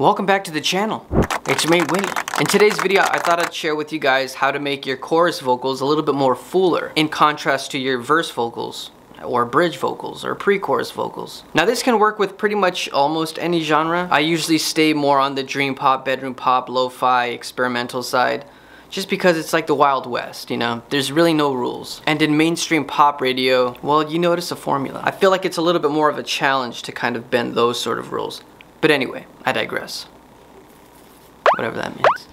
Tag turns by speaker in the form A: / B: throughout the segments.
A: Welcome back to the channel. It's me, Winnie. In today's video, I thought I'd share with you guys how to make your chorus vocals a little bit more fuller in contrast to your verse vocals or bridge vocals or pre-chorus vocals. Now this can work with pretty much almost any genre. I usually stay more on the dream pop, bedroom pop, lo-fi, experimental side just because it's like the Wild West, you know? There's really no rules. And in mainstream pop radio, well, you notice a formula. I feel like it's a little bit more of a challenge to kind of bend those sort of rules. But anyway, I digress. Whatever that means.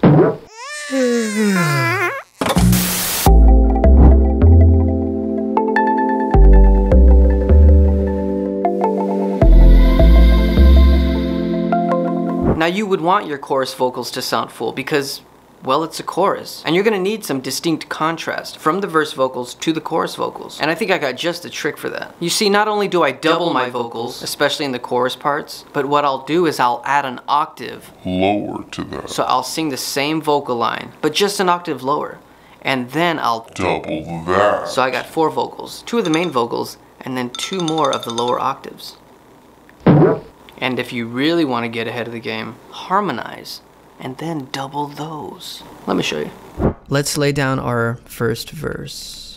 A: Now you would want your chorus vocals to sound full because well, it's a chorus. And you're gonna need some distinct contrast from the verse vocals to the chorus vocals. And I think I got just the trick for that. You see, not only do I double my vocals, especially in the chorus parts, but what I'll do is I'll add an octave
B: lower to that.
A: So I'll sing the same vocal line, but just an octave lower. And then I'll
B: double that.
A: So I got four vocals, two of the main vocals, and then two more of the lower octaves. And if you really want to get ahead of the game, harmonize and then double those. Let me show you. Let's lay down our first verse.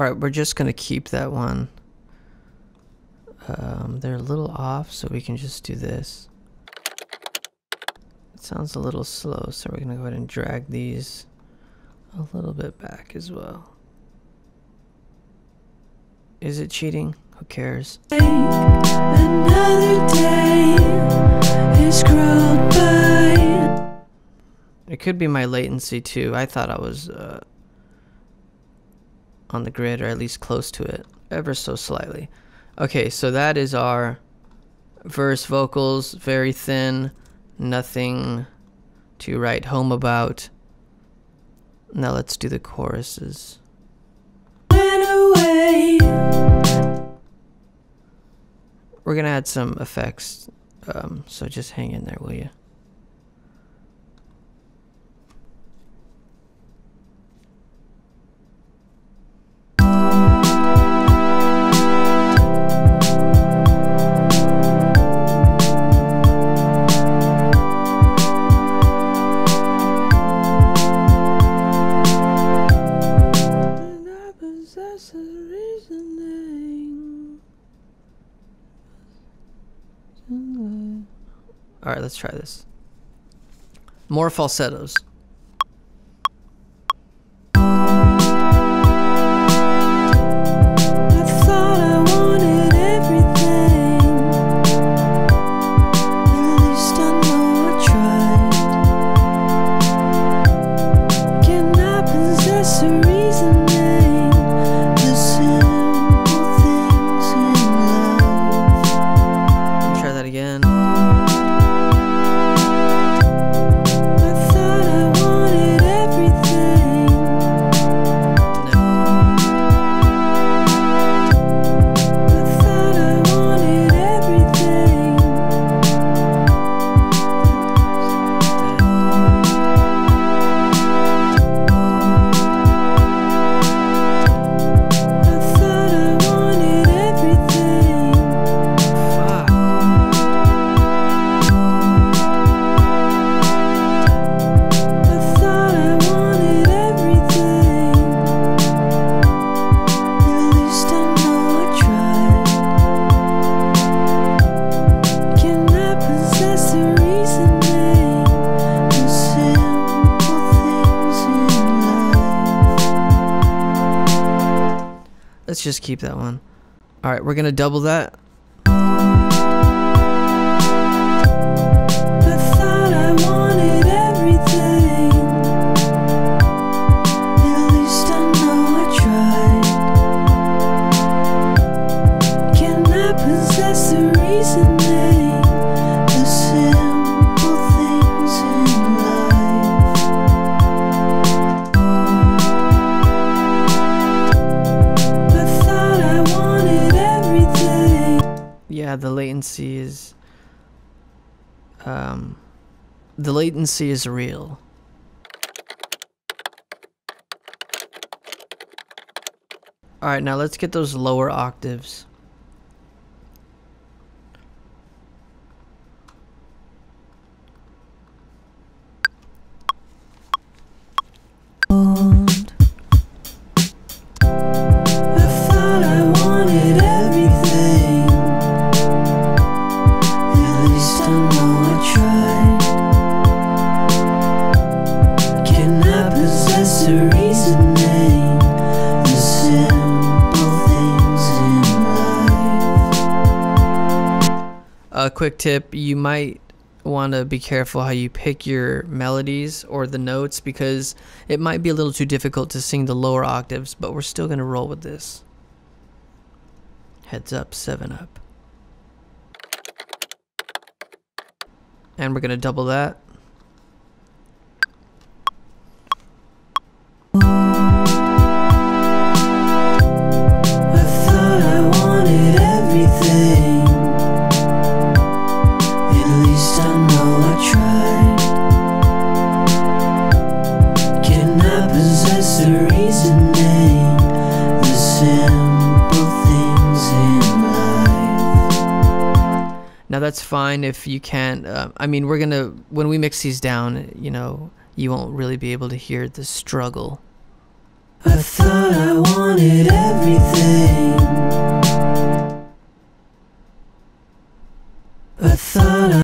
A: Alright, we're just going to keep that one. Um, they're a little off, so we can just do this. It sounds a little slow, so we're going to go ahead and drag these a little bit back as well. Is it cheating? Who cares? It could be my latency too. I thought I was uh, on the grid or at least close to it ever so slightly. Okay, so that is our verse vocals, very thin, nothing to write home about. Now let's do the choruses. We're gonna add some effects, um, so just hang in there, will you? Alright, let's try this. More falsettos.
C: Let's just keep that one. All right, we're gonna double that. Is um the latency is real. All right, now let's get those lower octaves. A quick tip, you might want to be careful how you pick your melodies or the notes because it might be a little too difficult to sing the lower octaves, but we're still going to roll with this. Heads up, 7 up. And we're going to double that. That's fine if you can't. Uh, I mean, we're going to, when we mix these down, you know, you won't really be able to hear the struggle.
D: I thought I wanted everything. I thought I,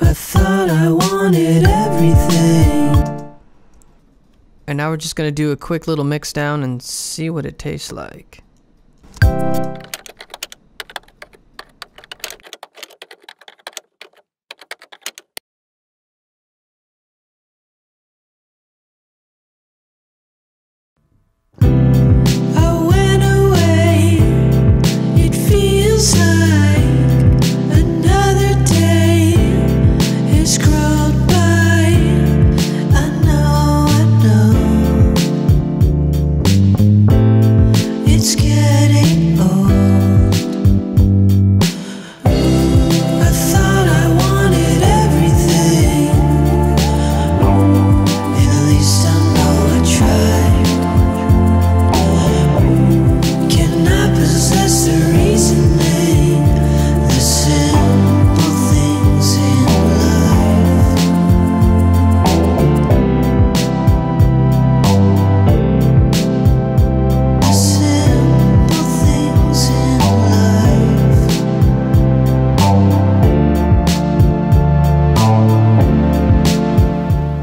D: I thought I wanted everything.
C: And now we're just going to do a quick little mix down and see what it tastes like.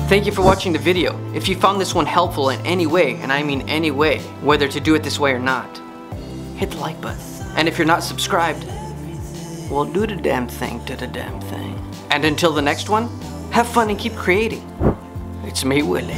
C: Thank you for watching the video. If you found this one helpful in any way, and I mean any way, whether to do it this way or not, hit the like button. And if you're not subscribed, well, do the damn thing to the damn thing. And until the next one, have fun and keep creating. It's me, Willie.